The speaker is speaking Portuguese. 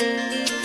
Música